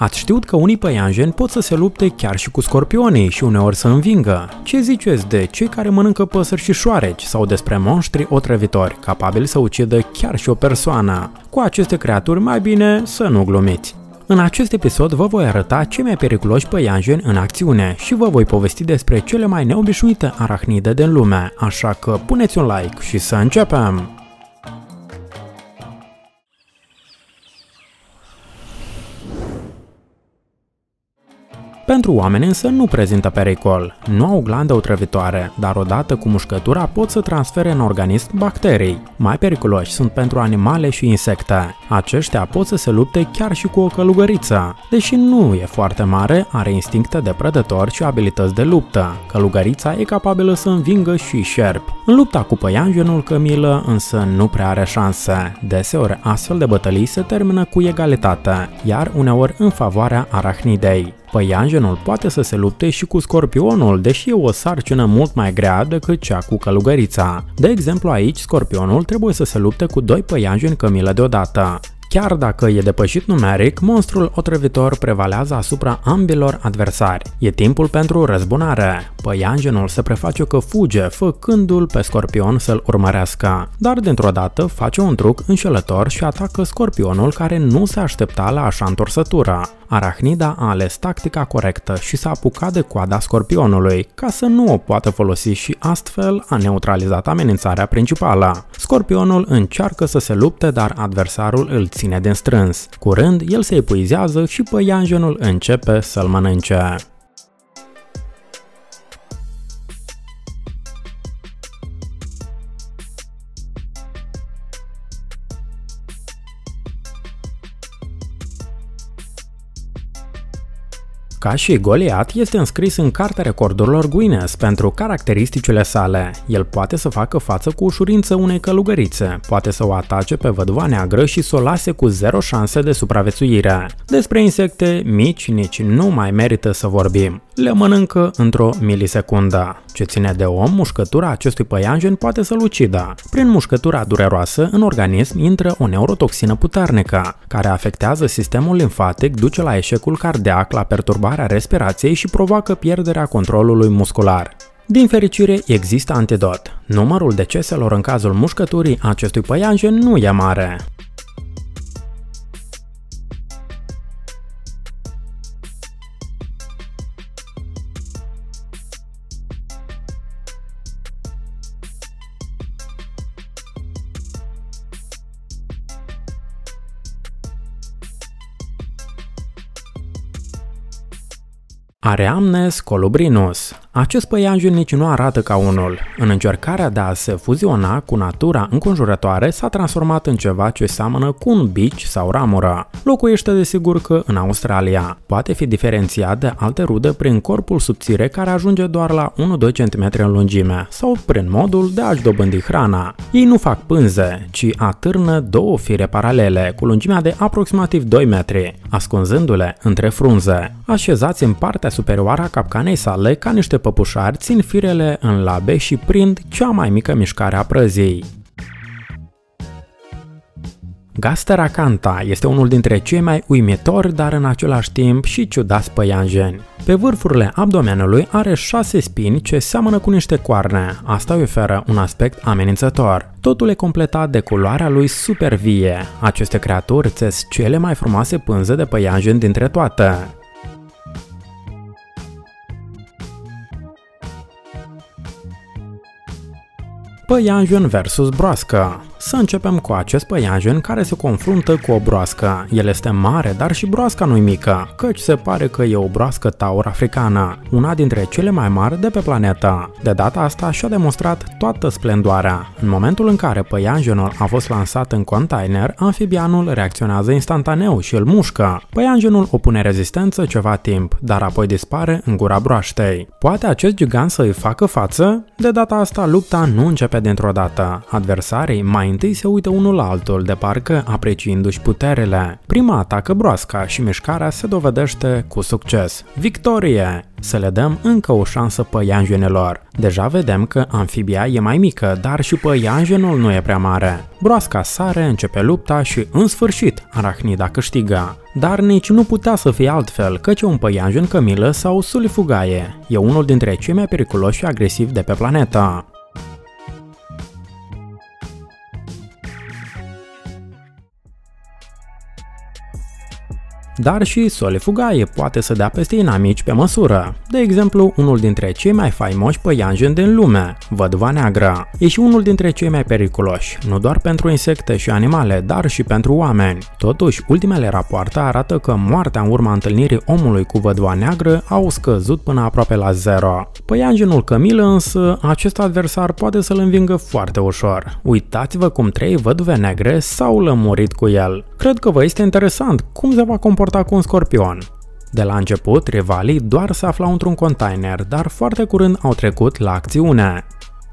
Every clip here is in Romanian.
Ați știut că unii păianjeni pot să se lupte chiar și cu scorpionii și uneori să învingă? Ce ziceți de cei care mănâncă păsări și șoareci sau despre monștri otrăvitori, capabili să ucidă chiar și o persoană? Cu aceste creaturi mai bine să nu glumiți. În acest episod vă voi arăta cei mai periculoși păianjeni în acțiune și vă voi povesti despre cele mai neobișnuite arachnide din lume, așa că puneți un like și să începem! Pentru oameni însă nu prezintă pericol. Nu au glandă otrăvitoare, dar odată cu mușcătura pot să transfere în organism bacterii. Mai periculoși sunt pentru animale și insecte. Aceștia pot să se lupte chiar și cu o călugăriță. Deși nu e foarte mare, are instincte de prădător și abilități de luptă. Călugărița e capabilă să învingă și șerpi. În lupta cu păianjenul cămilă însă nu prea are șanse. Deseori astfel de bătălii se termină cu egalitate, iar uneori în favoarea arachnidei. Păianjenul poate să se lupte și cu scorpionul, deși e o sarcină mult mai grea decât cea cu călugărița. De exemplu aici, scorpionul trebuie să se lupte cu doi păianjeni cămilă deodată. Chiar dacă e depășit numeric, monstrul otrăvitor prevalează asupra ambilor adversari. E timpul pentru răzbunare. Păianjenul se preface că fuge, făcându-l pe scorpion să-l urmărească, dar dintr-o dată face un truc înșelător și atacă scorpionul care nu se aștepta la așa întorsătură. Arachnida a ales tactica corectă și s-a apucat de coada scorpionului, ca să nu o poată folosi și astfel a neutralizat amenințarea principală. Scorpionul încearcă să se lupte, dar adversarul îl ține din strâns. Curând, el se epuizează și păianjenul începe să-l mănânce. Ca și Goliat, este înscris în Cartea Recordurilor Guinness pentru caracteristicile sale. El poate să facă față cu ușurință unei călugărițe, poate să o atace pe văduva neagră și să o lase cu zero șanse de supraviețuire. Despre insecte mici nici nu mai merită să vorbim. Le mănâncă într-o milisecundă. Ce ține de om, mușcătura acestui păianjen poate să-l ucidă. Prin mușcătura dureroasă, în organism intră o neurotoxină puternică, care afectează sistemul limfatic, duce la eșecul cardiac, la perturbare perturbarea respirației și provoacă pierderea controlului muscular. Din fericire, există antidot. Numărul deceselor în cazul mușcăturii acestui păianjen nu e mare. Areamnes colubrinus acest păianjen nici nu arată ca unul. În încercarea de a se fuziona cu natura înconjurătoare s-a transformat în ceva ce seamănă cu un bici sau ramură. Locuiește desigur că în Australia. Poate fi diferențiat de alte rude prin corpul subțire care ajunge doar la 1-2 cm în lungime sau prin modul de a-și dobândi hrana. Ei nu fac pânze, ci atârnă două fire paralele cu lungimea de aproximativ 2 metri, ascunzându-le între frunze. Așezați în partea superioară a capcanei sale ca niște păpușari țin firele în labe și prind cea mai mică mișcare a prăziei. Gasteracanta este unul dintre cei mai uimitori, dar în același timp și ciudați păianjeni. Pe vârfurile abdomenului are șase spini ce seamănă cu niște coarne. Asta îi oferă un aspect amenințător. Totul e completat de culoarea lui super vie. Aceste creaturi țes cele mai frumoase pânze de păianjen dintre toate. Păianjen versus broască. Să începem cu acest păianjen care se confruntă cu o broască. El este mare, dar și broasca nu-i mică, căci se pare că e o broască taur africană, una dintre cele mai mari de pe planetă. De data asta și-a demonstrat toată splendoarea. În momentul în care păianjenul a fost lansat în container, amfibianul reacționează instantaneu și îl mușcă. Păianjenul opune rezistență ceva timp, dar apoi dispare în gura broaștei. Poate acest gigant să îi facă față? De data asta lupta nu începe dintr-o dată. Adversarii mai mai întâi se uită unul la altul, de parcă apreciindu-și puterele. Prima atacă broasca și mișcarea se dovedește cu succes. Victorie! Să le dăm încă o șansă păianjenilor. Deja vedem că amfibia e mai mică, dar și păianjenul nu e prea mare. Broasca sare, începe lupta și, în sfârșit, arachnida câștigă. Dar nici nu putea să fie altfel, căci un păianjen cămilă sau sulifugaie e unul dintre cei mai periculoși și agresivi de pe planetă. Dar și solifugaie poate să dea peste inamici pe măsură. De exemplu, unul dintre cei mai faimoși păianjeni din lume, văduva neagră. E și unul dintre cei mai periculoși, nu doar pentru insecte și animale, dar și pentru oameni. Totuși, ultimele rapoarte arată că moartea în urma întâlnirii omului cu văduva neagră au scăzut până aproape la zero. Păianjenul cămilă însă, acest adversar poate să-l învingă foarte ușor. Uitați-vă cum trei văduve negre s-au lămurit cu el. Cred că vă este interesant cum se va comporta comporta cu un scorpion. De la început, rivalii doar se aflau într-un container, dar foarte curând au trecut la acțiune.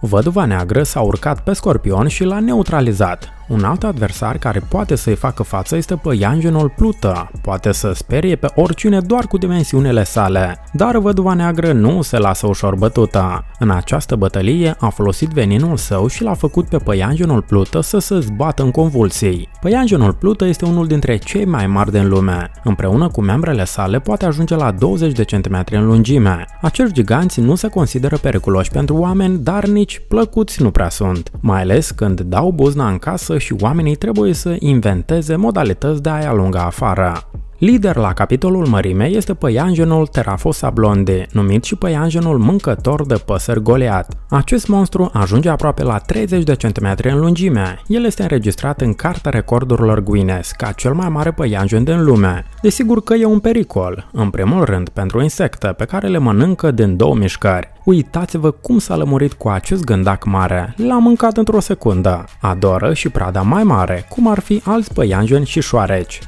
Văduva neagră s-a urcat pe scorpion și l-a neutralizat. Un alt adversar care poate să-i facă față este păianjenul Plută. Poate să sperie pe oricine doar cu dimensiunile sale. Dar văduva neagră nu se lasă ușor bătută. În această bătălie a folosit veninul său și l-a făcut pe păianjenul Plută să se zbată în convulsii. Păianjenul Plută este unul dintre cei mai mari din lume. Împreună cu membrele sale poate ajunge la 20 de centimetri în lungime. Acești giganți nu se consideră periculoși pentru oameni, dar nici plăcuți nu prea sunt, mai ales când dau buzna în casă și oamenii trebuie să inventeze modalități de a-i alunga afară. Lider la capitolul mărime este păianjenul Terafosa blonde, numit și păianjenul mâncător de păsări Goliat. Acest monstru ajunge aproape la 30 de centimetri în lungime. El este înregistrat în Carta Recordurilor Guinness ca cel mai mare păianjen din lume. Desigur că e un pericol, în primul rând pentru insecte pe care le mănâncă din două mișcări. Uitați-vă cum s-a lămurit cu acest gândac mare. L-a mâncat într-o secundă. Adoră și prada mai mare, cum ar fi alți păianjeni și șoareci.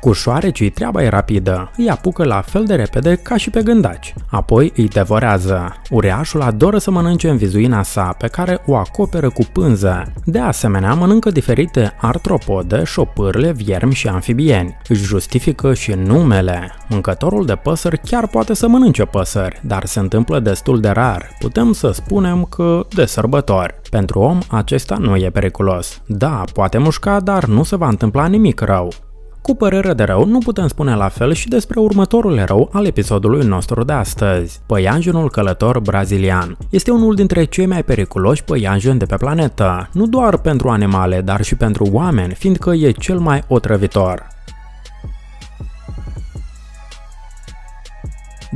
Cu șoarecii treaba e rapidă, îi apucă la fel de repede ca și pe gândaci. Apoi îi devorează. Ureașul adoră să mănânce în vizuina sa, pe care o acoperă cu pânză. De asemenea, mănâncă diferite artropode, șopârle, viermi și amfibieni. Își justifică și numele. Mâncătorul de păsări chiar poate să mănânce păsări, dar se întâmplă destul de rar. Putem să spunem că de sărbători. Pentru om, acesta nu e periculos. Da, poate mușca, dar nu se va întâmpla nimic rău. Cu părere de rău, nu putem spune la fel și despre următorul erou al episodului nostru de astăzi, păianjenul călător brazilian. Este unul dintre cei mai periculoși păianjeni de pe planetă, nu doar pentru animale, dar și pentru oameni, fiindcă e cel mai otrăvitor.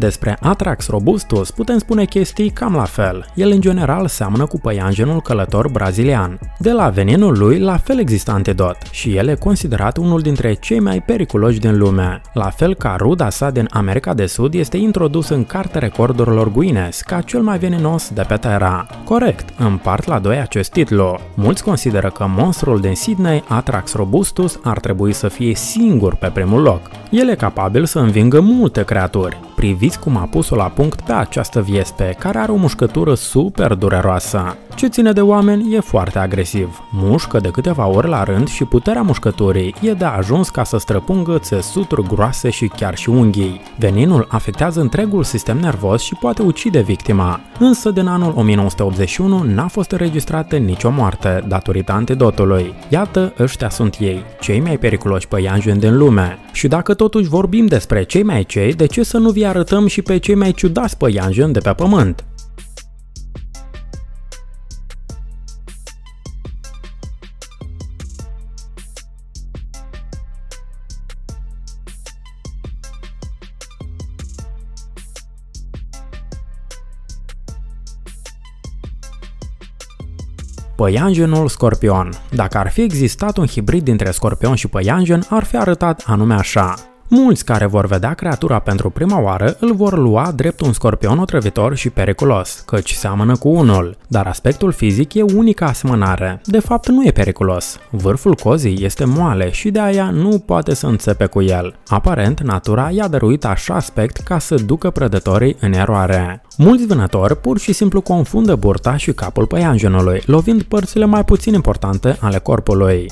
Despre Atrax robustus putem spune chestii cam la fel. El în general seamănă cu păianjenul călător brazilian. De la veninul lui, la fel există antidot și el e considerat unul dintre cei mai periculoși din lume. La fel ca ruda sa din America de Sud este introdus în cartea recordurilor Guinness ca cel mai veninos de pe Terra. Corect, împart la doi acest titlu. Mulți consideră că monstrul din Sydney, Atrax robustus, ar trebui să fie singur pe primul loc. El e capabil să învingă multe creaturi. Priviți cum a pus-o la punct pe această viespe, care are o mușcătură super dureroasă. Ce ține de oameni e foarte agresiv. Mușcă de câteva ori la rând și puterea mușcăturii e de ajuns ca să străpungă țesuturi groase și chiar și unghii. Veninul afectează întregul sistem nervos și poate ucide victima. Însă din anul 1981 n-a fost înregistrată nicio moarte datorită antidotului. Iată, ăștia sunt ei, cei mai periculoși păianjeni din lume. Și dacă totuși vorbim despre cei mai cei, de ce să nu vi arătăm și pe cei mai ciudați păianjeni de pe pământ? Păianjenul scorpion. Dacă ar fi existat un hibrid dintre scorpion și păianjen, ar fi arătat anume așa. Mulți care vor vedea creatura pentru prima oară îl vor lua drept un scorpion otrăvitor și periculos, căci seamănă cu unul, dar aspectul fizic e unica asemănare. De fapt nu e periculos. Vârful cozii este moale și de aia nu poate să înțepe cu el. Aparent, natura i-a dăruit așa aspect ca să ducă prădătorii în eroare. Mulți vânători pur și simplu confundă burta și capul păianjenului, lovind părțile mai puțin importante ale corpului.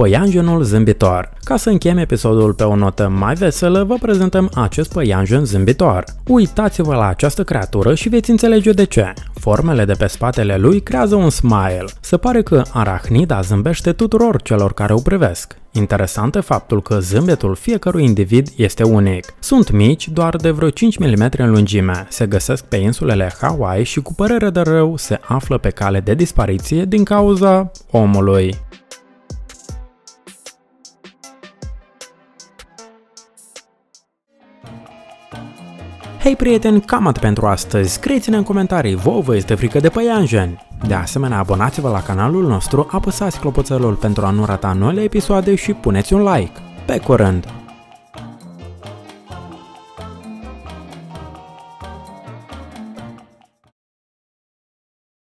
Păianjenul zâmbitor. Ca să închem episodul pe o notă mai veselă, vă prezentăm acest păianjen zâmbitor. Uitați-vă la această creatură și veți înțelege de ce. Formele de pe spatele lui creează un smile. Se pare că arachnida zâmbește tuturor celor care o privesc. Interesant e faptul că zâmbetul fiecărui individ este unic. Sunt mici, doar de vreo 5 mm în lungime, se găsesc pe insulele Hawaii și cu părere de rău se află pe cale de dispariție din cauza omului. Hei prieteni, cam atât pentru astăzi. Scrieți-ne în comentarii, vouă vă este frică de păianjeni. De asemenea, abonați-vă la canalul nostru, apăsați clopoțelul pentru a nu rata noile episoade și puneți un like. Pe curând!